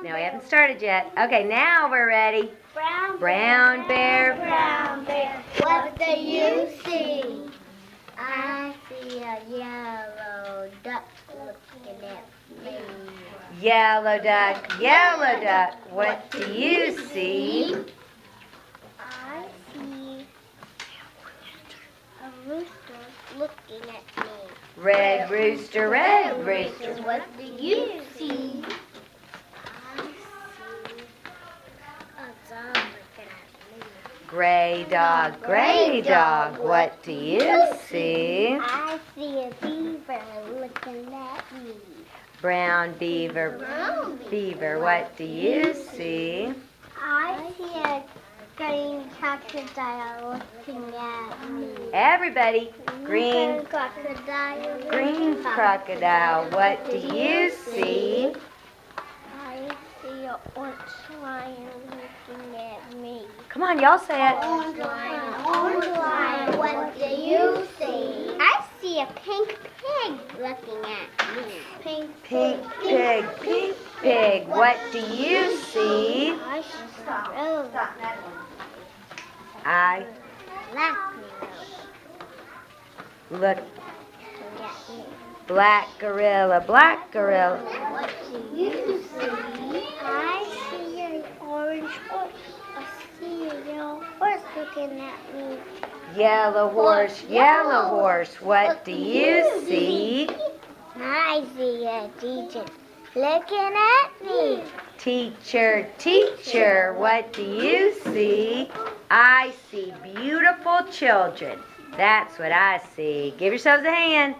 No, we haven't started yet. Okay, now we're ready. Brown, Brown bear. brown bear, what do you see? I see a yellow duck looking at me. Yellow duck, yellow duck, what do you see? I see a rooster looking at me. Red rooster, red rooster. What do you see? Gray dog, gray dog, what do you see? I see a beaver looking at me. Brown beaver, Brown beaver, what do you see? I see a green crocodile looking at me. Everybody, green, crocodile. green crocodile, what do you see? I see an orange lion looking at me. Come on, y'all say it. Orange lion, orange lion, what do you see? I see a pink pig looking at me. Pink Pink pig, pink pig, what do you see? I see a rose I black gorilla. look, at me. black gorilla, black gorilla. What do you see? I see an orange horse. I see a yellow horse looking at me. Yellow horse, yellow horse, what do you see? I see a teacher looking at me. Teacher, teacher, what do you see? I see beautiful children. That's what I see. Give yourselves a hand.